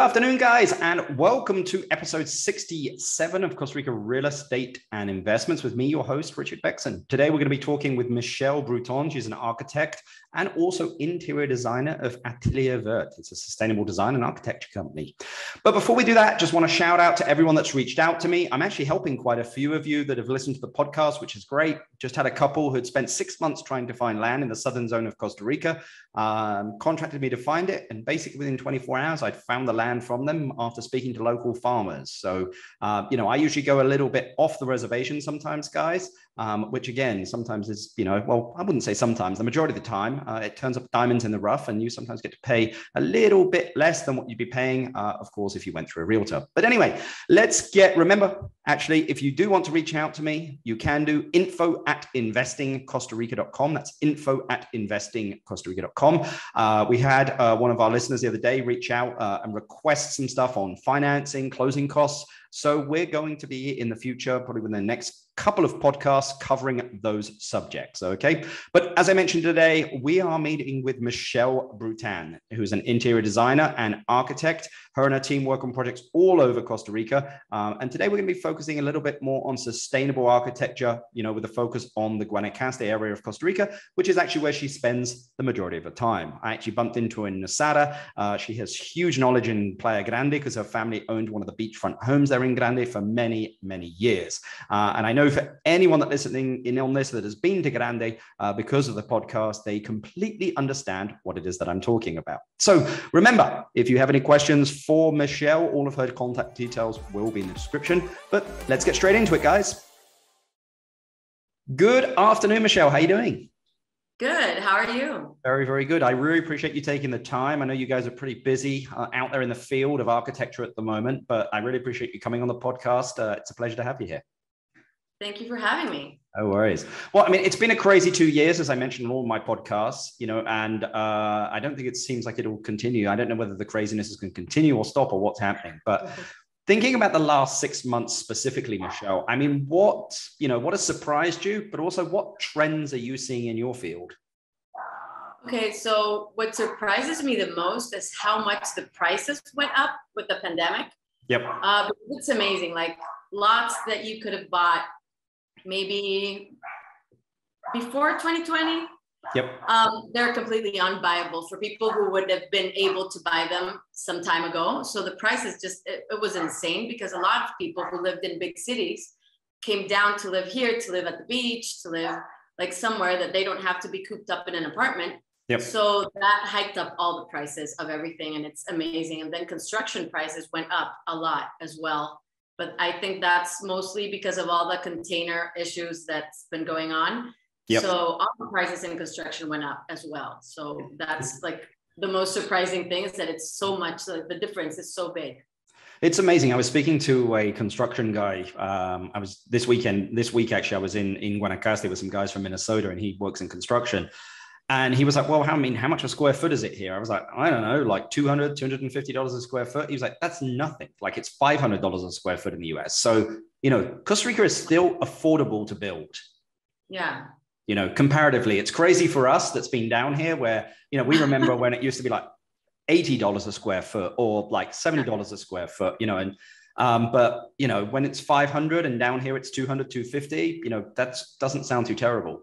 afternoon, guys, and welcome to episode 67 of Costa Rica Real Estate and Investments with me, your host, Richard Bexon. Today, we're going to be talking with Michelle Broutin. She's an architect and also interior designer of Atelier Vert. It's a sustainable design and architecture company. But before we do that, just want to shout out to everyone that's reached out to me. I'm actually helping quite a few of you that have listened to the podcast, which is great. Just had a couple who'd spent six months trying to find land in the southern zone of Costa Rica, um, contracted me to find it, and basically within 24 hours, I'd found the land from them after speaking to local farmers. So, uh, you know, I usually go a little bit off the reservation sometimes, guys um, which again sometimes is you know well I wouldn't say sometimes the majority of the time uh, it turns up diamonds in the rough and you sometimes get to pay a little bit less than what you'd be paying uh, of course if you went through a realtor. But anyway, let's get remember actually if you do want to reach out to me you can do info at investingcostarica.com. That's info at investingcostarica.com. Uh, we had uh, one of our listeners the other day reach out uh, and request some stuff on financing, closing costs. So we're going to be in the future, probably within the next couple of podcasts covering those subjects. Okay. But as I mentioned today, we are meeting with Michelle Broutin, who's an interior designer and architect. Her and her team work on projects all over Costa Rica. Um, and today we're going to be focusing a little bit more on sustainable architecture, you know, with a focus on the Guanacaste area of Costa Rica, which is actually where she spends the majority of her time. I actually bumped into her in Nosara. Uh, she has huge knowledge in Playa Grande because her family owned one of the beachfront homes there in Grande for many, many years. Uh, and I know for anyone that listening in on this that has been to Grande uh, because of the podcast, they completely understand what it is that I'm talking about. So remember, if you have any questions for Michelle, all of her contact details will be in the description. But let's get straight into it, guys. Good afternoon, Michelle. How are you doing? Good. How are you? Very, very good. I really appreciate you taking the time. I know you guys are pretty busy uh, out there in the field of architecture at the moment, but I really appreciate you coming on the podcast. Uh, it's a pleasure to have you here. Thank you for having me. No worries. Well, I mean, it's been a crazy two years, as I mentioned in all my podcasts, you know, and uh, I don't think it seems like it'll continue. I don't know whether the craziness is going to continue or stop or what's happening. But thinking about the last six months specifically, Michelle, I mean, what, you know, what has surprised you, but also what trends are you seeing in your field? Okay, so what surprises me the most is how much the prices went up with the pandemic. Yep. Uh, it's amazing. Like lots that you could have bought maybe before 2020 yep um, they're completely unbuyable for people who would have been able to buy them some time ago so the price is just it, it was insane because a lot of people who lived in big cities came down to live here to live at the beach to live like somewhere that they don't have to be cooped up in an apartment Yep. So that hiked up all the prices of everything, and it's amazing. And then construction prices went up a lot as well but I think that's mostly because of all the container issues that's been going on. Yep. So all the prices in construction went up as well. So that's like the most surprising thing is that it's so much, the, the difference is so big. It's amazing. I was speaking to a construction guy. Um, I was this weekend, this week actually, I was in in Guanacaste with some guys from Minnesota, and he works in construction. And he was like, well, how, I mean, how much a square foot is it here? I was like, I don't know, like 200, $250 a square foot. He was like, that's nothing. Like it's $500 a square foot in the US. So, you know, Costa Rica is still affordable to build. Yeah. You know, comparatively, it's crazy for us that's been down here where, you know, we remember when it used to be like $80 a square foot or like $70 a square foot, you know, and, um, but, you know, when it's 500 and down here it's 200, 250, you know, that doesn't sound too terrible.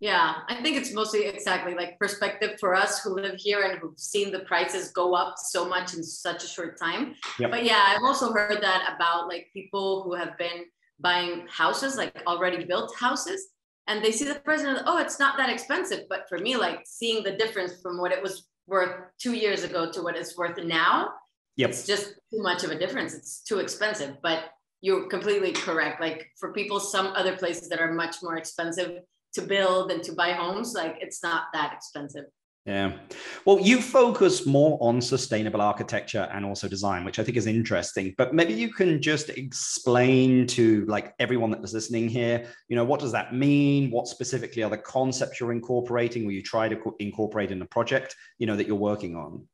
Yeah, I think it's mostly exactly like perspective for us who live here and who've seen the prices go up so much in such a short time. Yep. But yeah, I've also heard that about like people who have been buying houses, like already built houses, and they see the price and oh, it's not that expensive. But for me, like seeing the difference from what it was worth two years ago to what it's worth now, yep. it's just too much of a difference. It's too expensive. But you're completely correct. Like for people, some other places that are much more expensive to build and to buy homes, like it's not that expensive. Yeah. Well, you focus more on sustainable architecture and also design, which I think is interesting. But maybe you can just explain to like everyone that is listening here, you know, what does that mean? What specifically are the concepts you're incorporating or you try to incorporate in a project, you know, that you're working on?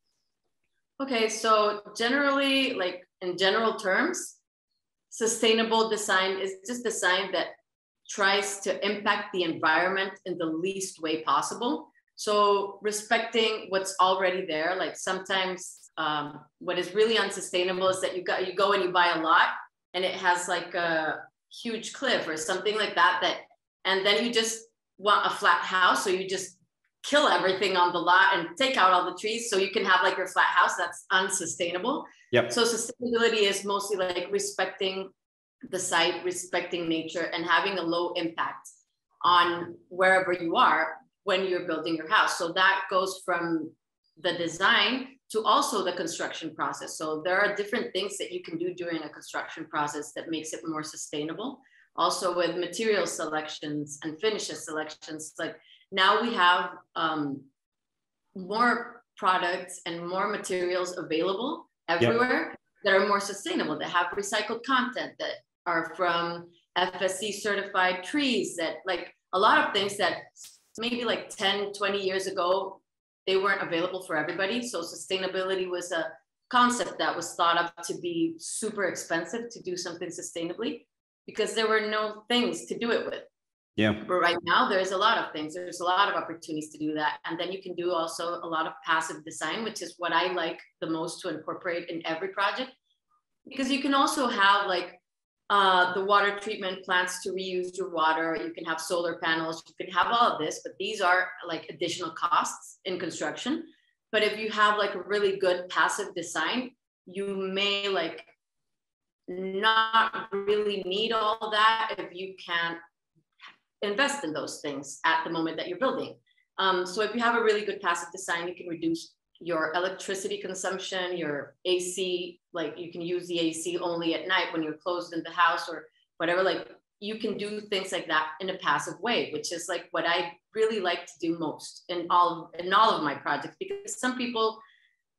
Okay, so generally, like in general terms, sustainable design is just design that tries to impact the environment in the least way possible. So respecting what's already there, like sometimes um, what is really unsustainable is that you got you go and you buy a lot and it has like a huge cliff or something like that that and then you just want a flat house. So you just kill everything on the lot and take out all the trees so you can have like your flat house that's unsustainable. Yep. So sustainability is mostly like respecting the site respecting nature and having a low impact on wherever you are when you're building your house so that goes from the design to also the construction process. So there are different things that you can do during a construction process that makes it more sustainable. Also with material selections and finishes selections, like now we have um, more products and more materials available everywhere yep. that are more sustainable, that have recycled content, that are from FSC certified trees, that like a lot of things that maybe like 10, 20 years ago they weren't available for everybody. So sustainability was a concept that was thought of to be super expensive to do something sustainably because there were no things to do it with. Yeah. But right now there's a lot of things. There's a lot of opportunities to do that. And then you can do also a lot of passive design, which is what I like the most to incorporate in every project. Because you can also have like uh, the water treatment plants to reuse your water. You can have solar panels. You can have all of this, but these are like additional costs in construction. But if you have like a really good passive design, you may like not really need all that if you can't invest in those things at the moment that you're building. Um, so if you have a really good passive design, you can reduce your electricity consumption, your AC, like you can use the AC only at night when you're closed in the house or whatever, like you can do things like that in a passive way, which is like what I really like to do most in all of, in all of my projects because some people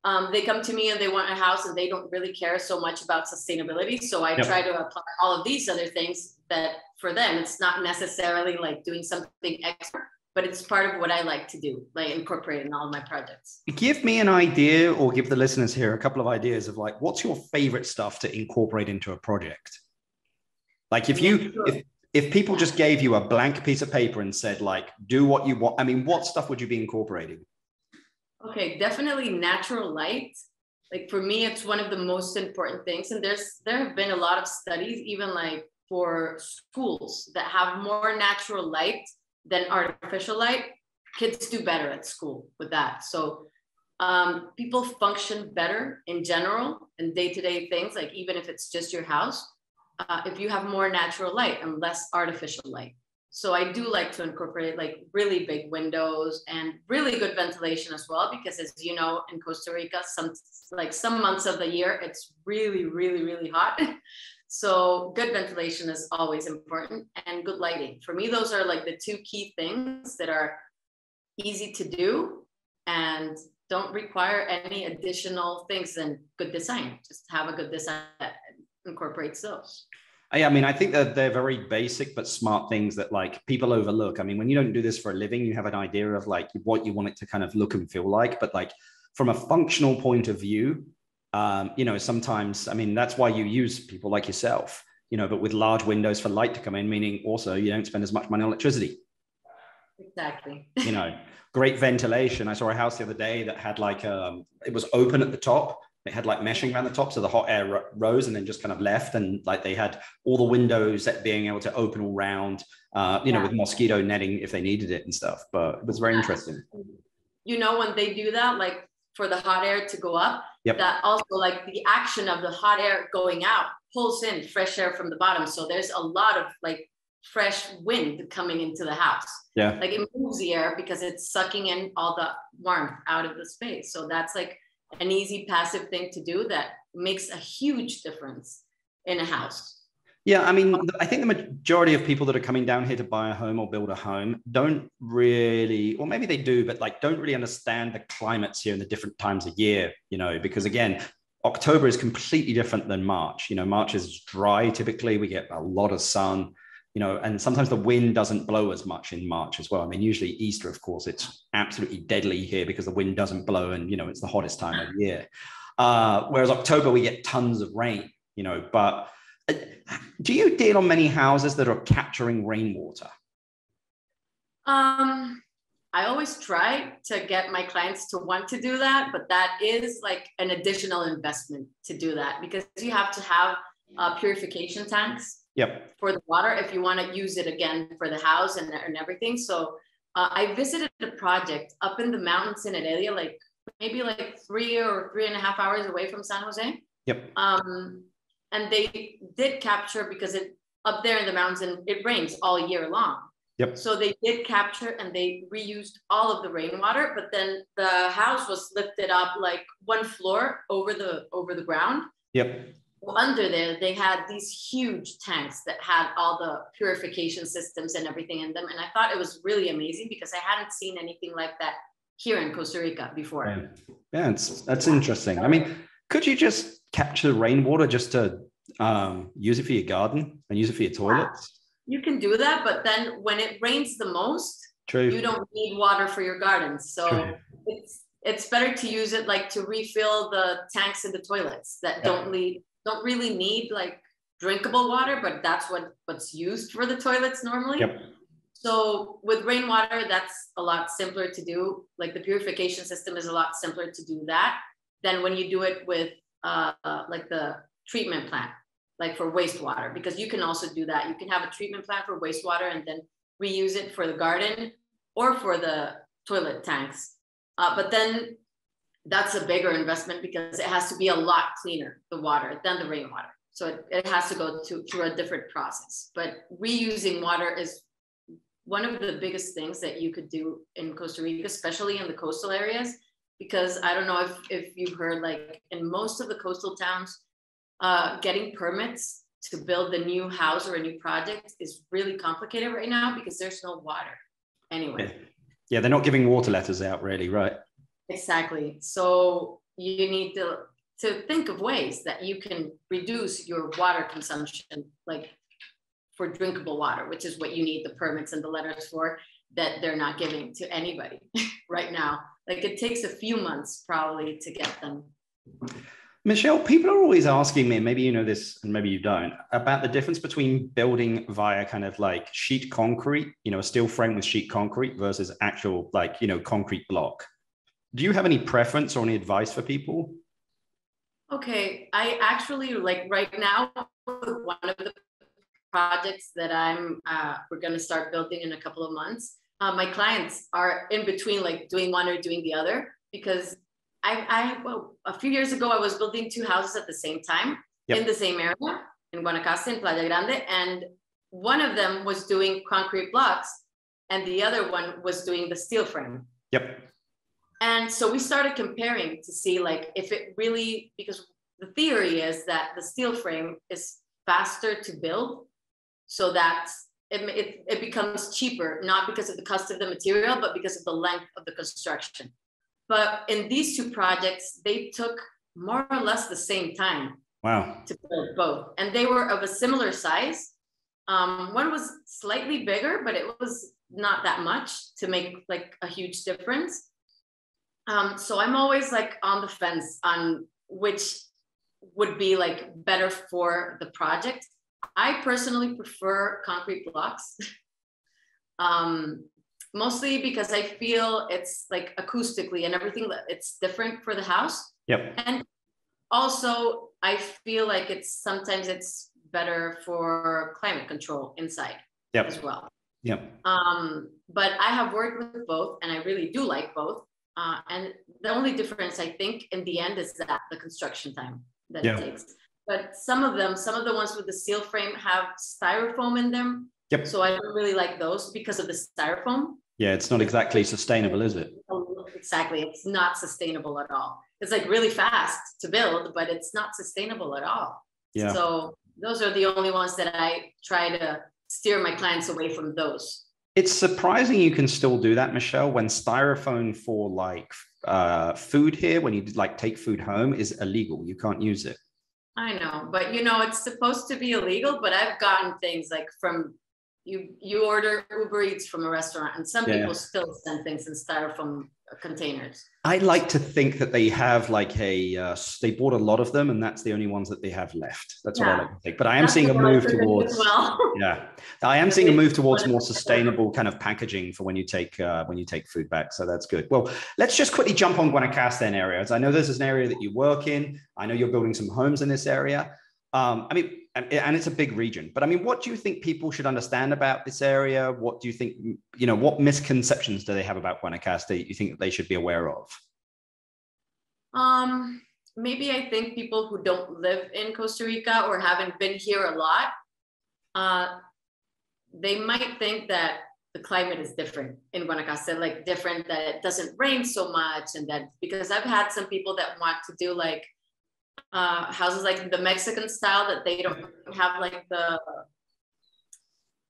um, they come to me and they want a house and they don't really care so much about sustainability. So I yep. try to apply all of these other things that for them it's not necessarily like doing something extra but it's part of what I like to do, like incorporate in all my projects. Give me an idea or give the listeners here a couple of ideas of like, what's your favorite stuff to incorporate into a project? Like if you, if, if people just gave you a blank piece of paper and said like, do what you want, I mean, what stuff would you be incorporating? Okay, definitely natural light. Like for me, it's one of the most important things. And there's, there have been a lot of studies, even like for schools that have more natural light than artificial light, kids do better at school with that. So um, people function better in general in day-to-day things, like even if it's just your house, uh, if you have more natural light and less artificial light. So I do like to incorporate like really big windows and really good ventilation as well, because as you know, in Costa Rica, some like some months of the year, it's really, really, really hot. So good ventilation is always important and good lighting. For me, those are like the two key things that are easy to do and don't require any additional things than good design. Just have a good design that incorporates those. I mean, I think that they're very basic but smart things that like people overlook. I mean, when you don't do this for a living, you have an idea of like what you want it to kind of look and feel like. But like from a functional point of view, um, you know, sometimes, I mean, that's why you use people like yourself, you know, but with large windows for light to come in, meaning also you don't spend as much money on electricity. Exactly. you know, great ventilation. I saw a house the other day that had like, um, it was open at the top. It had like meshing around the top, so the hot air rose and then just kind of left, and like they had all the windows that being able to open all round, uh, you yeah. know, with mosquito netting if they needed it and stuff. But it was very interesting. You know, when they do that, like for the hot air to go up, yep. that also like the action of the hot air going out pulls in fresh air from the bottom. So there's a lot of like fresh wind coming into the house. Yeah. Like it moves the air because it's sucking in all the warmth out of the space. So that's like an easy passive thing to do that makes a huge difference in a house. Yeah, I mean, I think the majority of people that are coming down here to buy a home or build a home don't really, or maybe they do, but like don't really understand the climates here and the different times of year, you know, because again, October is completely different than March. You know, March is dry typically, we get a lot of sun, you know, and sometimes the wind doesn't blow as much in March as well. I mean, usually Easter, of course, it's absolutely deadly here because the wind doesn't blow and, you know, it's the hottest time of year. Uh, whereas October, we get tons of rain, you know, but do you deal on many houses that are capturing rainwater? Um, I always try to get my clients to want to do that, but that is like an additional investment to do that because you have to have uh, purification tanks yep. for the water if you want to use it again for the house and, and everything. So uh, I visited a project up in the mountains in Heredia, like maybe like three or three and a half hours away from San Jose. Yep. Um, and they did capture because it up there in the mountains and it rains all year long. Yep. So they did capture and they reused all of the rainwater, but then the house was lifted up like one floor over the over the ground. Yep. Under there, they had these huge tanks that had all the purification systems and everything in them. And I thought it was really amazing because I hadn't seen anything like that here in Costa Rica before. Yeah, yeah it's, that's interesting. I mean, could you just capture rainwater just to um, use it for your garden and use it for your toilets? You can do that, but then when it rains the most, True. you don't need water for your gardens. So True. it's it's better to use it like to refill the tanks in the toilets that don't lead don't really need like drinkable water, but that's what what's used for the toilets normally. Yep. So with rainwater, that's a lot simpler to do. Like the purification system is a lot simpler to do that than when you do it with uh, like the treatment plant like for wastewater, because you can also do that. You can have a treatment plant for wastewater and then reuse it for the garden or for the toilet tanks. Uh, but then that's a bigger investment because it has to be a lot cleaner, the water, than the rainwater. So it, it has to go to, through a different process. But reusing water is one of the biggest things that you could do in Costa Rica, especially in the coastal areas, because I don't know if, if you've heard, like in most of the coastal towns, uh, getting permits to build a new house or a new project is really complicated right now because there's no water anyway. Yeah. yeah, they're not giving water letters out, really, right? Exactly. So you need to to think of ways that you can reduce your water consumption, like for drinkable water, which is what you need the permits and the letters for that they're not giving to anybody right now. Like it takes a few months probably to get them. Michelle, people are always asking me, maybe you know this and maybe you don't, about the difference between building via kind of like sheet concrete, you know, a steel frame with sheet concrete versus actual like, you know, concrete block. Do you have any preference or any advice for people? Okay, I actually like right now one of the projects that I'm uh, we're going to start building in a couple of months. Uh, my clients are in between like doing one or doing the other because I, I well, a few years ago, I was building two houses at the same time yep. in the same area in Guanacaste in Playa Grande. And one of them was doing concrete blocks and the other one was doing the steel frame. Yep. And so we started comparing to see like if it really, because the theory is that the steel frame is faster to build so that it, it, it becomes cheaper, not because of the cost of the material, but because of the length of the construction. But in these two projects, they took more or less the same time. Wow. To build both. And they were of a similar size. Um, one was slightly bigger, but it was not that much to make like a huge difference. Um, so I'm always like on the fence on which would be like better for the project. I personally prefer concrete blocks. um, mostly because I feel it's like acoustically and everything it's different for the house. Yep. And also I feel like it's sometimes it's better for climate control inside yep. as well. Yep. Um, but I have worked with both and I really do like both. Uh, and the only difference I think in the end is that the construction time that yep. it takes. But some of them, some of the ones with the steel frame have styrofoam in them Yep. So I don't really like those because of the styrofoam. Yeah, it's not exactly sustainable, is it? Exactly. It's not sustainable at all. It's like really fast to build, but it's not sustainable at all. Yeah. So those are the only ones that I try to steer my clients away from those. It's surprising you can still do that, Michelle, when styrofoam for like uh, food here, when you like take food home, is illegal. You can't use it. I know, but you know, it's supposed to be illegal, but I've gotten things like from you you order Uber Eats from a restaurant, and some yeah. people still send things in styrofoam containers. I like to think that they have like a uh, they bought a lot of them, and that's the only ones that they have left. That's yeah. what I like to think. But I am that's seeing a move towards well. yeah, I am seeing a move towards more sustainable kind of packaging for when you take uh, when you take food back. So that's good. Well, let's just quickly jump on Guanacaste then areas. I know this is an area that you work in. I know you're building some homes in this area. Um, I mean, and it's a big region, but I mean, what do you think people should understand about this area? What do you think, you know, what misconceptions do they have about Guanacaste you think they should be aware of? Um, maybe I think people who don't live in Costa Rica or haven't been here a lot, uh, they might think that the climate is different in Guanacaste, like different that it doesn't rain so much, and that because I've had some people that want to do like uh, houses like the Mexican style that they don't have like the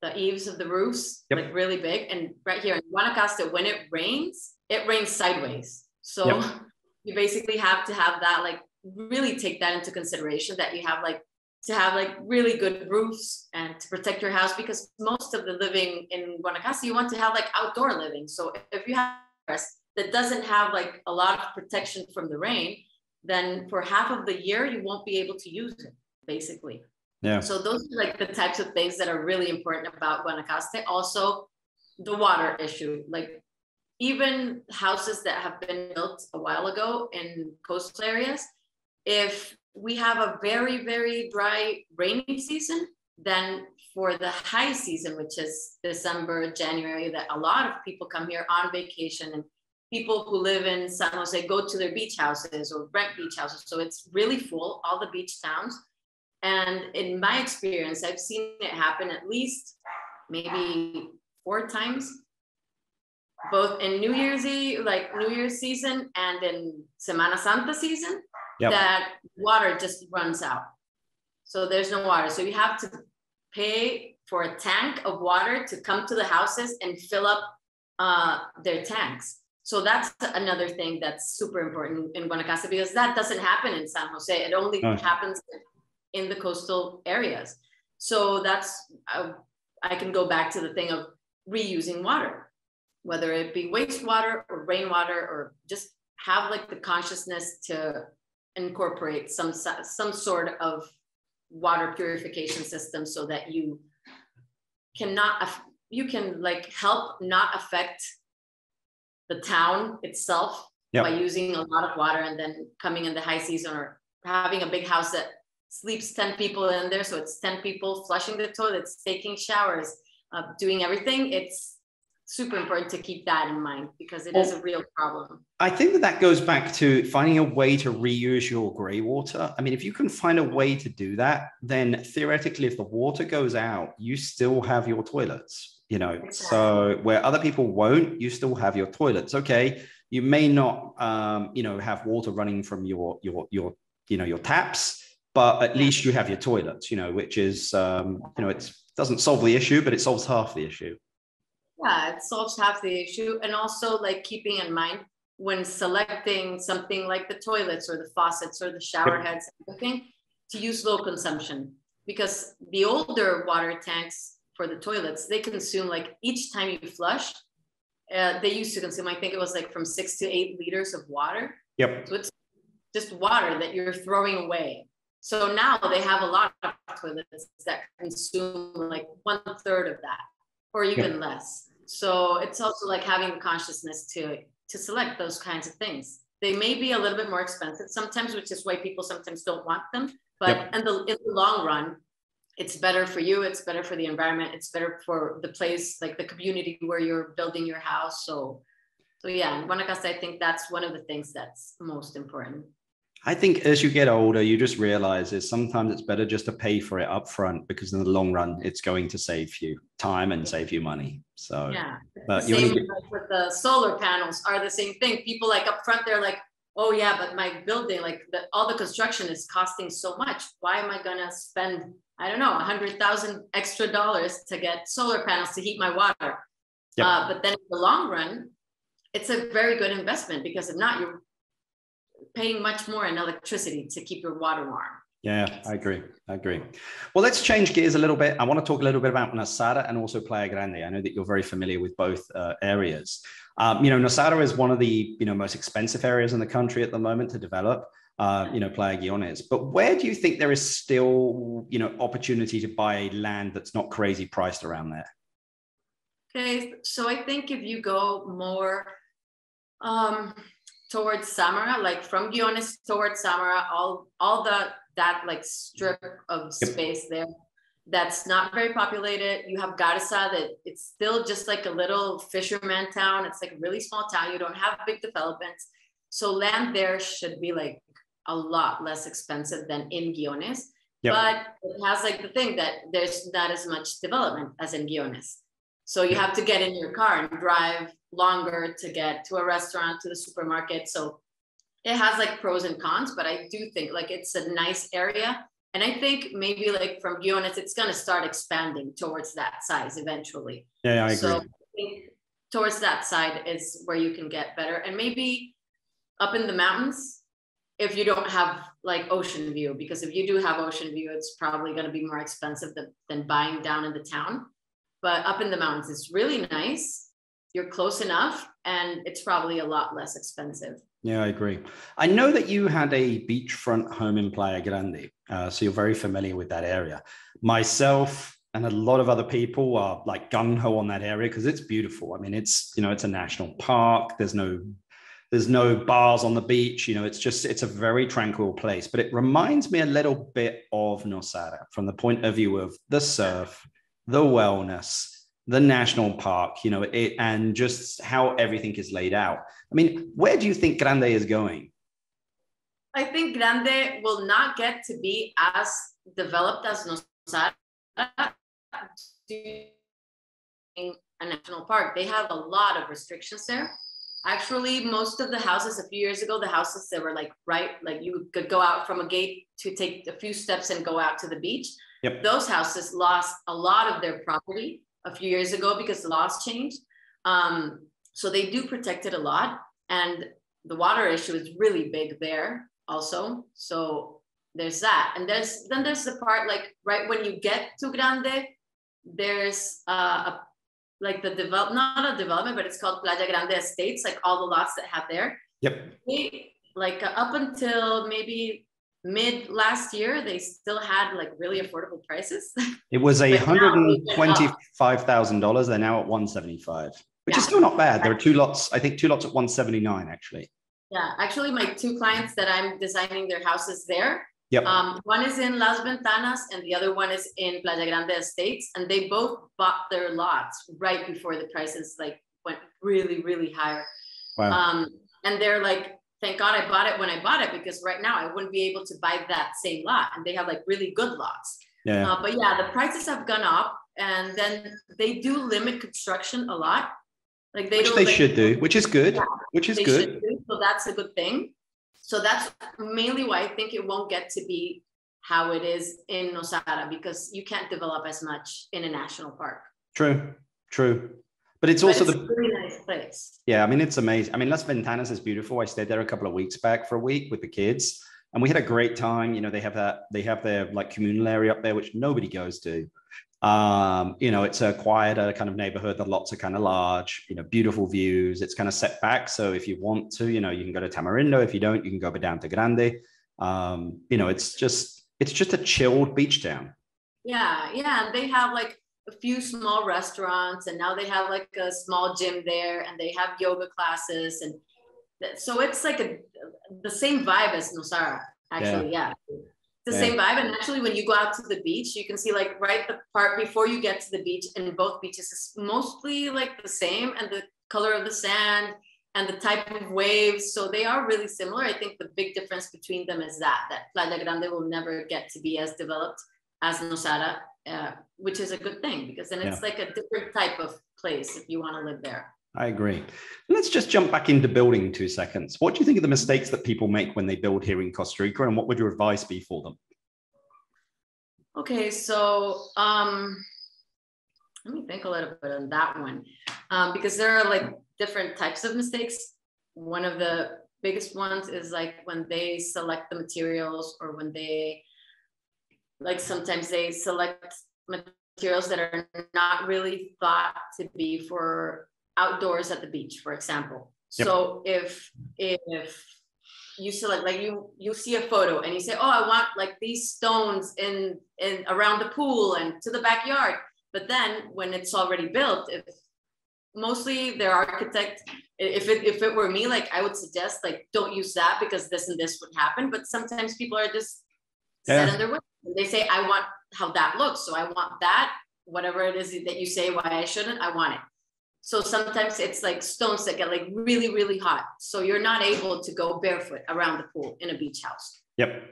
the eaves of the roofs yep. like really big. And right here in Guanacaste, when it rains, it rains sideways. So yep. you basically have to have that like really take that into consideration that you have like to have like really good roofs and to protect your house because most of the living in Guanacaste you want to have like outdoor living. So if you have that doesn't have like a lot of protection from the rain, then for half of the year you won't be able to use it basically. Yeah. So those are like the types of things that are really important about guanacaste. Also the water issue like even houses that have been built a while ago in coastal areas if we have a very very dry rainy season then for the high season which is december january that a lot of people come here on vacation and people who live in San Jose go to their beach houses or rent beach houses. So it's really full, all the beach towns. And in my experience, I've seen it happen at least maybe four times, both in New Year's Eve, like New Year's season, and in Semana Santa season, yep. that water just runs out. So there's no water. So you have to pay for a tank of water to come to the houses and fill up uh, their tanks. So that's another thing that's super important in Guanacaste because that doesn't happen in San Jose. It only oh. happens in the coastal areas. So that's, uh, I can go back to the thing of reusing water, whether it be wastewater or rainwater or just have like the consciousness to incorporate some, some sort of water purification system so that you cannot, you can like help not affect the town itself yep. by using a lot of water and then coming in the high season or having a big house that sleeps 10 people in there. So it's 10 people flushing the toilets, taking showers, uh, doing everything. It's super important to keep that in mind because it well, is a real problem. I think that that goes back to finding a way to reuse your gray water. I mean, if you can find a way to do that, then theoretically, if the water goes out, you still have your toilets you know exactly. so where other people won't you still have your toilets. Okay you may not um, you know have water running from your your your you know your taps but at least you have your toilets you know which is um, you know it doesn't solve the issue but it solves half the issue. Yeah it solves half the issue and also like keeping in mind when selecting something like the toilets or the faucets or the shower heads everything to use low consumption because the older water tanks for the toilets, they consume like each time you flush, uh, they used to consume, I think it was like from six to eight liters of water. Yep. So it's just water that you're throwing away. So now they have a lot of toilets that consume like one third of that or even yep. less. So it's also like having the consciousness to to select those kinds of things. They may be a little bit more expensive sometimes, which is why people sometimes don't want them. But yep. in the in the long run, it's better for you it's better for the environment it's better for the place like the community where you're building your house so so yeah in guanacaste i think that's one of the things that's most important. I think as you get older you just realize is sometimes it's better just to pay for it up front because in the long run it's going to save you time and save you money so. Yeah. But same get... with the solar panels are the same thing. People like up front they're like oh yeah but my building like the, all the construction is costing so much. Why am i going to spend I don't know, a hundred thousand extra dollars to get solar panels to heat my water. Yep. Uh, but then in the long run, it's a very good investment because if not, you're paying much more in electricity to keep your water warm. Yeah, I agree. I agree. Well, let's change gears a little bit. I want to talk a little bit about Nosara and also Playa Grande. I know that you're very familiar with both uh, areas. Um, you know, Nosara is one of the you know most expensive areas in the country at the moment to develop. Uh, you know, Playa Guiones. But where do you think there is still you know opportunity to buy land that's not crazy priced around there? Okay, so I think if you go more um, towards Samara, like from Guiones towards Samara, all all the that like strip of space there that's not very populated. You have Garza that it's still just like a little fisherman town. It's like a really small town. You don't have big developments. So land there should be like a lot less expensive than in Guiones. Yep. But it has like the thing that there's not as much development as in Guiones. So you have to get in your car and drive longer to get to a restaurant, to the supermarket. So it has like pros and cons, but I do think like it's a nice area. And I think maybe like from Guiones, it's going to start expanding towards that size eventually. Yeah, I agree. So I towards that side is where you can get better. And maybe up in the mountains, if you don't have like ocean view, because if you do have ocean view, it's probably going to be more expensive than, than buying down in the town. But up in the mountains, it's really nice. You're close enough, and it's probably a lot less expensive. Yeah, I agree. I know that you had a beachfront home in Playa Grande, uh, so you're very familiar with that area. Myself and a lot of other people are like gung ho on that area because it's beautiful. I mean, it's you know it's a national park. There's no there's no bars on the beach. You know, it's just it's a very tranquil place. But it reminds me a little bit of Nosara from the point of view of the surf, the wellness, the national park, you know, it, and just how everything is laid out. I mean, where do you think Grande is going? I think Grande will not get to be as developed as Nosara a national park. They have a lot of restrictions there. Actually, most of the houses a few years ago, the houses that were like right, like you could go out from a gate to take a few steps and go out to the beach. Yep. Those houses lost a lot of their property a few years ago because the laws changed. Um, so they do protect it a lot. And the water issue is really big there also. So there's that. And there's then there's the part like right when you get to Grande, there's uh, a like the develop not a development, but it's called Playa Grande Estates, like all the lots that have there. Yep. They, like uh, up until maybe mid last year they still had like really affordable prices it was a hundred and twenty-five thousand dollars they're now at 175 which yeah. is still not bad there are two lots i think two lots at 179 actually yeah actually my two clients that i'm designing their houses there Yep. Um, one is in Las Ventanas and the other one is in Playa Grande Estates. And they both bought their lots right before the prices like went really, really higher. Wow. Um, and they're like thank God I bought it when I bought it because right now I wouldn't be able to buy that same lot. And they have like really good lots. Yeah. Uh, but yeah, the prices have gone up, and then they do limit construction a lot. Like they which they should do, which is good. Yeah, which is good. Do, so that's a good thing. So that's mainly why I think it won't get to be how it is in Nosara because you can't develop as much in a national park. True. True. But it's also but it's the really nice place. Yeah, I mean it's amazing. I mean Las Ventanas is beautiful. I stayed there a couple of weeks back for a week with the kids, and we had a great time. You know, they have that they have their like communal area up there which nobody goes to. Um, you know, it's a quieter kind of neighborhood. The lots are kind of large. You know, beautiful views. It's kind of set back, so if you want to, you know, you can go to Tamarindo. If you don't, you can go down to Grande. Um, you know, it's just it's just a chilled beach town. Yeah, yeah, and they have like a few small restaurants and now they have like a small gym there and they have yoga classes and so it's like a the same vibe as Nosara actually yeah, yeah. The yeah. same vibe and actually when you go out to the beach you can see like right the part before you get to the beach and both beaches is mostly like the same and the color of the sand and the type of waves so they are really similar i think the big difference between them is that that playa grande will never get to be as developed as Nosara uh, which is a good thing because then it's yeah. like a different type of place if you want to live there. I agree. Let's just jump back into building two seconds. What do you think of the mistakes that people make when they build here in Costa Rica, and what would your advice be for them? Okay, so um, let me think a little bit on that one um, because there are like different types of mistakes. One of the biggest ones is like when they select the materials or when they like sometimes they select materials that are not really thought to be for outdoors at the beach, for example. Yep. So if if you select like you you see a photo and you say, oh, I want like these stones in in around the pool and to the backyard. But then when it's already built, if mostly their architect if it if it were me like i would suggest like don't use that because this and this would happen but sometimes people are just yeah. set in their way they say i want how that looks so i want that whatever it is that you say why i shouldn't i want it so sometimes it's like stones that get like really really hot. So you're not able to go barefoot around the pool in a beach house. Yep.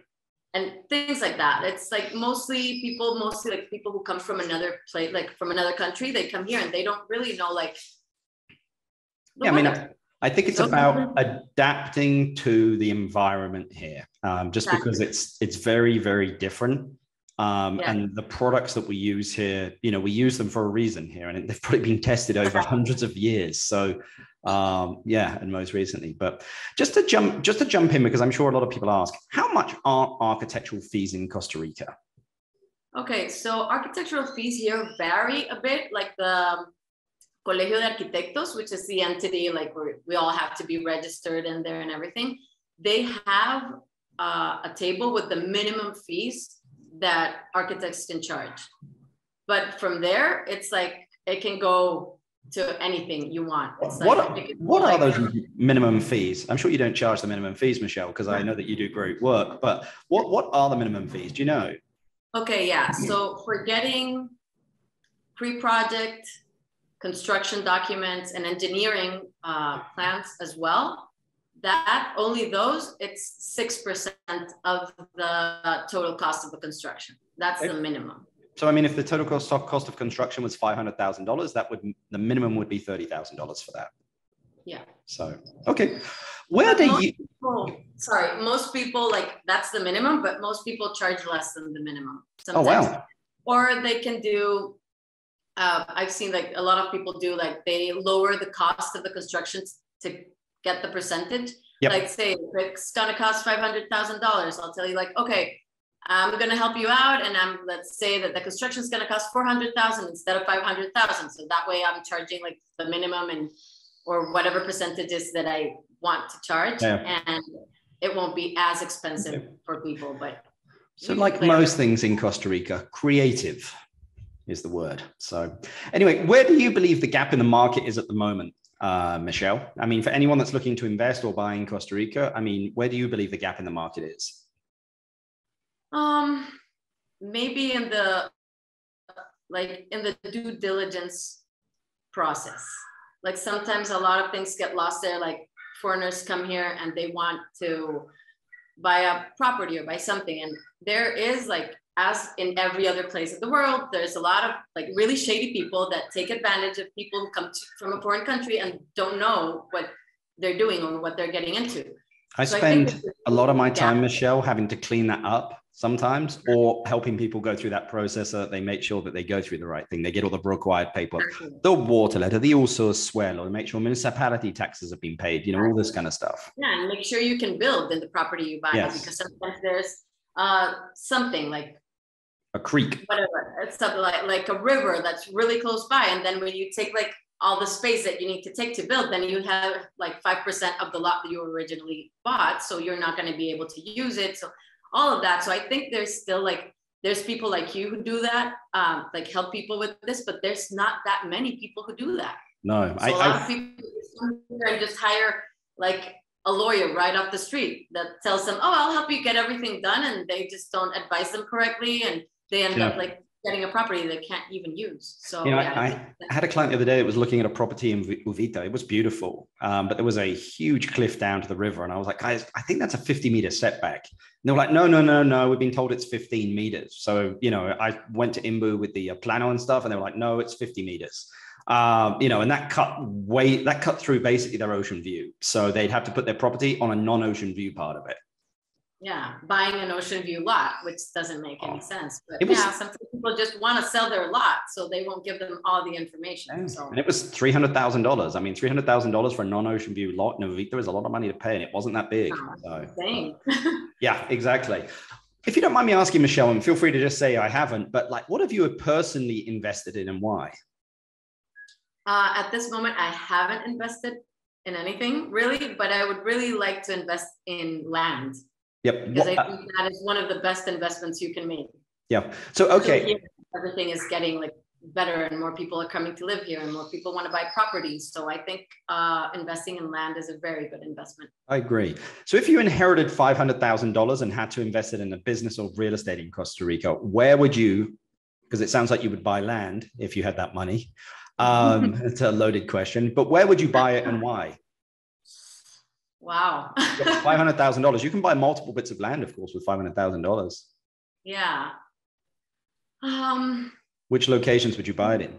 And things like that. It's like mostly people mostly like people who come from another place like from another country they come here and they don't really know like yeah, I mean, I, I think it's about adapting to the environment here, um, just exactly. because it's it's very very different. Um, yeah. And the products that we use here, you know, we use them for a reason here, and they've probably been tested over hundreds of years. So, um, yeah, and most recently. But just to jump, just to jump in, because I'm sure a lot of people ask, how much are architectural fees in Costa Rica? Okay, so architectural fees here vary a bit. Like the Colegio de Arquitectos, which is the entity like we we all have to be registered in there and everything, they have uh, a table with the minimum fees that architects can charge. But from there, it's like it can go to anything you want. It's what like, what are like, those minimum fees? I'm sure you don't charge the minimum fees, Michelle, because I know that you do great work. But what what are the minimum fees? Do you know? Okay, yeah. So for getting pre-project construction documents and engineering uh, plans as well. That only those, it's 6% of the total cost of the construction. That's okay. the minimum. So, I mean, if the total cost, cost of construction was $500,000, that would, the minimum would be $30,000 for that. Yeah. So, okay. Where do you? People, sorry, most people like that's the minimum, but most people charge less than the minimum. Sometimes. Oh, wow. Or they can do uh, I've seen like a lot of people do like they lower the cost of the construction to get the percentage. Yep. Like say it's gonna cost five hundred thousand dollars. I'll tell you like okay, I'm gonna help you out, and I'm let's say that the construction is gonna cost four hundred thousand instead of five hundred thousand. So that way I'm charging like the minimum and or whatever percentages that I want to charge, yeah. and it won't be as expensive okay. for people. But so like most things in Costa Rica, creative is the word. So, anyway, where do you believe the gap in the market is at the moment, uh, Michelle? I mean, for anyone that's looking to invest or buy in Costa Rica, I mean, where do you believe the gap in the market is? Um, maybe in the like in the due diligence process. Like sometimes a lot of things get lost there. Like foreigners come here and they want to buy a property or buy something, and there is like as in every other place of the world, there's a lot of like really shady people that take advantage of people who come to, from a foreign country and don't know what they're doing or what they're getting into. I so spend I a lot of my time, yeah. Michelle, having to clean that up sometimes or helping people go through that process so that they make sure that they go through the right thing. They get all the required paper, the water letter, the also swell, or make sure municipality taxes have been paid, you know, all this kind of stuff. Yeah, and make sure you can build in the property you buy yes. because sometimes there's uh, something like a creek. Whatever. It's something like like a river that's really close by and then when you take like all the space that you need to take to build then you have like 5% of the lot that you originally bought so you're not going to be able to use it so all of that. So i think there's still like there's people like you who do that um, like help people with this but there's not that many people who do that. No so I, a lot I, of people just hire like a lawyer right off the street that tells them, "Oh, I'll help you get everything done," and they just don't advise them correctly, and they end yeah. up like getting a property they can't even use. So you know, yeah, I, I, had a client the other day that was looking at a property in Uvita. It was beautiful, um, but there was a huge cliff down to the river, and I was like, guys, I think that's a 50 meter setback. And they were like, no, no, no, no. We've been told it's 15 meters. So you know, I went to INVU with the uh, plano and stuff, and they were like, no, it's 50 meters. Um, you know, and that cut way that cut through basically their ocean view. So they'd have to put their property on a non-ocean view part of it yeah, buying an ocean view lot, which doesn't make any oh. sense. But was, yeah, some people just want to sell their lot, so they won't give them all the information. So. And it was three hundred thousand dollars. I mean, three hundred thousand dollars for a non-ocean view lot in Uvita is a lot of money to pay, and it wasn't that big. Oh, so, yeah, exactly. if you don't mind me asking, Michelle, and feel free to just say I haven't, but like, what have you personally invested in and why? Uh, at this moment, I haven't invested in anything really, but I would really like to invest in land. Yep. Because I think that is one of the best investments you can make. Yeah. So okay. So everything is getting like better and more people are coming to live here and more people want to buy properties. So I think uh, investing in land is a very good investment. I agree. So if you inherited $500,000 and had to invest it in a business or real estate in Costa Rica, where would you, because it sounds like you would buy land if you had that money. Um, it's a loaded question, but where would you buy it and why? Wow. $500,000. You can buy multiple bits of land, of course, with $500,000. Yeah. Um, which locations would you buy it in?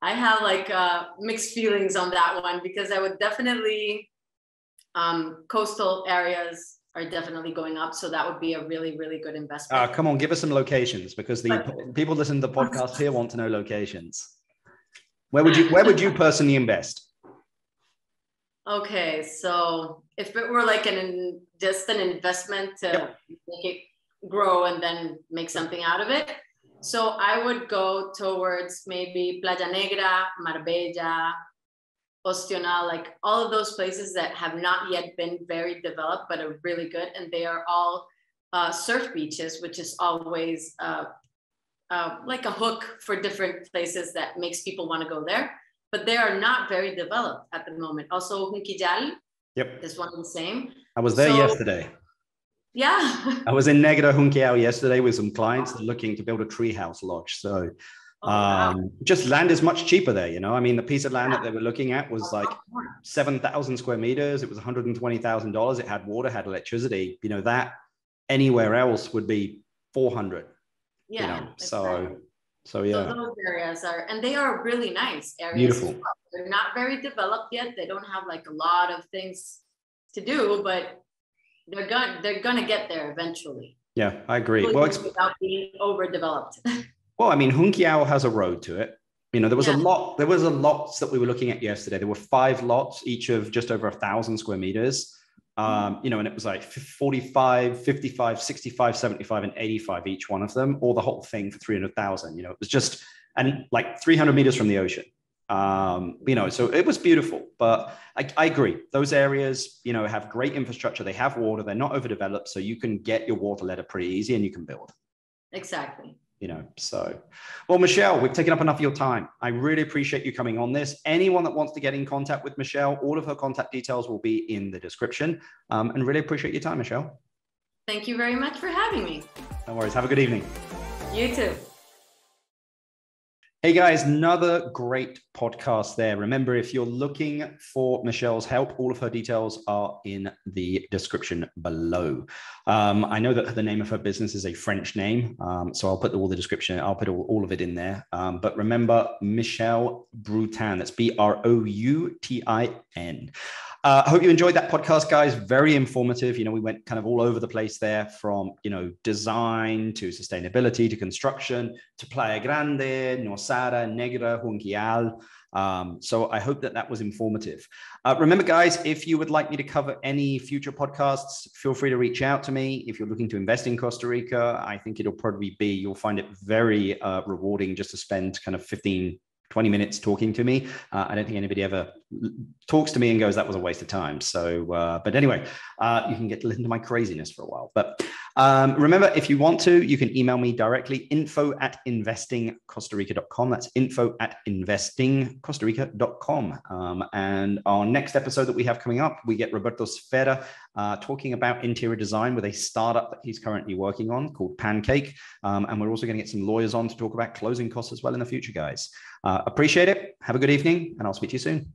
I have like uh, mixed feelings on that one because I would definitely um, coastal areas are definitely going up, so that would be a really really good investment. Uh, come on, give us some locations because the but, people listening to the podcast here want to know locations. Where would you Where would you personally invest? Okay, so if it were like an just an investment to yep. make it grow and then make something out of it, so I would go towards maybe Playa Negra, Marbella, Ostional, like all of those places that have not yet been very developed, but are really good. And they are all uh, surf beaches, which is always uh, uh, like a hook for different places that makes people want to go there. But they are not very developed at the moment. Also, Junquillal yep. is one of the same. I was there so, yesterday. Yeah. I was in Negra Junquillal yesterday with some clients looking to build a treehouse lodge. So oh, um, just land is much cheaper there, you know. I mean, the piece of land yeah. that they were looking at was like 7,000 square meters. It was $120,000. It had water, had electricity. You know, that anywhere else would be 400. Yeah. You know? So, so yeah. So those areas are, and they are really nice areas. Beautiful. Well. They're not very developed yet. They don't have like a lot of things to do, but they're going they're going to get there eventually. Yeah, I agree. Well, exp- without being overdeveloped. well, I mean, Junquillal has a road to it. You know, there was yeah. a lot. There was a lots that we were looking at yesterday. There were five lots, each of just over a thousand square meters. Um, you know, and it was like 45, 55, 65, 75, and 85 each one of them, or the whole thing for 300,000. You know, it was just, and like 300 meters from the ocean um, you know, so it was beautiful. But I, I, agree, those areas, you know, have great infrastructure. They have water. They're not overdeveloped, so you can get your water letter pretty easy, and you can build. Exactly. You know, so well, Michelle, we've taken up enough of your time. I really appreciate you coming on this. Anyone that wants to get in contact with Michelle, all of her contact details will be in the description. Um, and really appreciate your time, Michelle. Thank you very much for having me. No worries. Have a good evening. You too. Hey guys, another great podcast there. Remember, if you're looking for Michelle's help, all of her details are in the description below. Um, I know that the name of her business is a French name, um, so I'll put all the description, I'll put all, all of it in there. Um, but remember, Michelle Broutin, that's B R O U T I N. Uh, I hope you enjoyed that podcast, guys. Very informative. You know, we went kind of all over the place there from, you know, design to sustainability to construction to Playa Grande, Nosara, Negra, Junquillal. Um, so I hope that that was informative. Uh, remember, guys, if you would like me to cover any future podcasts, feel free to reach out to me. If you're looking to invest in Costa Rica, I think it'll probably be, you'll find it very uh, rewarding just to spend kind of 15, 20 minutes talking to me. Uh, I don't think anybody ever talks to me and goes, that was a waste of time. So, uh, but anyway, uh, you can get to listen to my craziness for a while. But um, remember, if you want to, you can email me directly info at investingcostarica.com. That's info at investingcostarica.com. Um, and our next episode that we have coming up, we get Roberto Sfera uh, talking about interior design with a startup that he's currently working on called Pancake. Um, and we're also going to get some lawyers on to talk about closing costs as well in the future, guys. Uh, appreciate it. Have a good evening, and I'll speak to you soon.